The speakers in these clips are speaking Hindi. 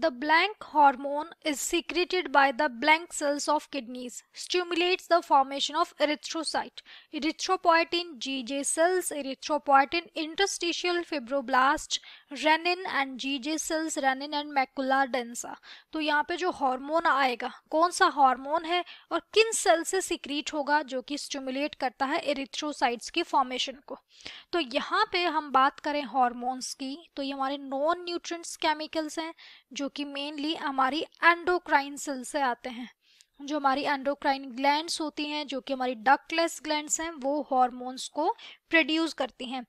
the blank hormone is secreted by the blank cells of kidneys stimulates the formation of erythrocyte erythropoietin GJ cells erythropoietin interstitial fibroblast renin and GJ cells renin and macula densa तो यहाँ पे जो हार्मोन आएगा कौन सा हार्मोन है और किन सेल से सिक्रीट होगा जो कि स्टिमुलेट करता है एरिथ्रोसाइट्स की फॉर्मेशन को तो यहाँ पे हम बात करें हार्मोन्स की तो ये हमारे नॉन न्यूट्रिएंट्स केमिकल्स हैं जो कि मेनली हमारी एंडोक्राइन सेल से आते हैं। जो हमारी एंडोक्राइन ग्लैंड्स होती हैं, जो कि हमारी डकलेस ग्लैंड्स हैं, वो हॉर्मोन्स को प्रोड्यूस करती हैं।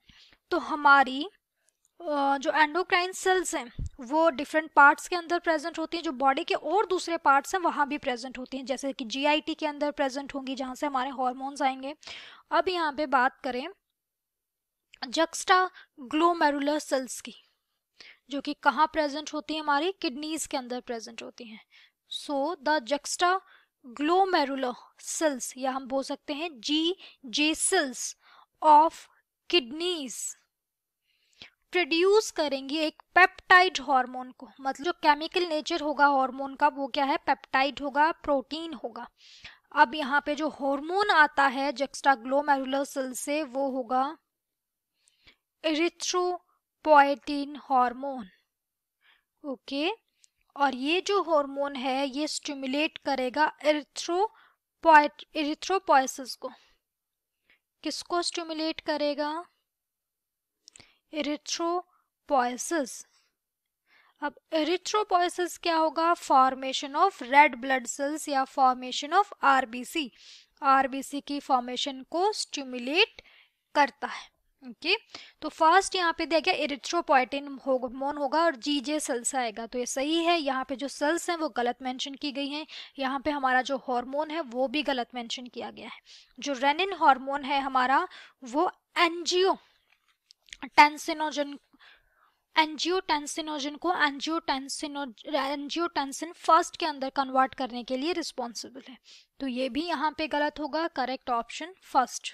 तो हमारी जो एंडोक्राइन सेल्स हैं, वो डिफरेंट पार्ट्स के अंदर प्रेजेंट होती हैं, जो बॉडी के और दूसरे पार्ट्स हैं, वहाँ भी प्रेजेंट होती हैं। जैसे कि जीआईटी के अंदर प्रेजेंट होंगी, जहाँ से हमारे हॉर्मोन्स आएँगे। अब यहाँ पे बात करें जक्स्टा ग्लोमेरुलर सेल्स की। जो कि कहाँ प्रेजेंट होती है हमारी? किडनीज के अंदर प्रेजेंट होती हैं। So the juxtaglomerular cells या हम बोल सकते हैं J G cells of kidneys produce करेंगी एक पेप्टाइड हार्मोन को। मतलब जो केमिकल नेचर होगा हार्मोन का, वो क्या है? पेप्टाइड होगा प्रोटीन होगा। अब यहाँ पे जो हार्मोन आता है जक्स्टा ग्लोमेरुलर सेल से, वो होगा इरिथ्रो पोएटिन हार्मोन ओके और ये जो हार्मोन है, ये स्टिमुलेट करेगा एरिथ्रो एरिथ्रोपोइसिस को। किसको स्टिमुलेट करेगा? एरिथ्रोपोइसिस अब एरिथ्रोपोइसिस क्या होगा? Formation of red blood cells या फॉर्मेशन ऑफ़ आरबीसी आरबीसी की फॉर्मेशन को स्टिमुलेट करता है। Okay okay. तो फ़र्स्ट यहाँ पे गया इरिथ्रोपोइटिन हार्मोन होगा और जी जे सेल्स आएगा तो ये सही है। यहाँ पे जो सेल्स हैं वो गलत मेंशन की गई हैं। यहाँ पे हमारा जो हार्मोन है वो भी गलत मेंशन किया गया है। जो रेनिन हार्मोन है हमारा वो एनजीओ टेंसिनोजन एनजियोटेंसिनोजन को एनजियोटेंसिनो एनजियोटेंसिन फ़र्स्ट के अंदर कन्वर्ट करने के लिए रिस्पॉन्सिबल है। तो ये भी यहाँ पे गलत होगा correct option first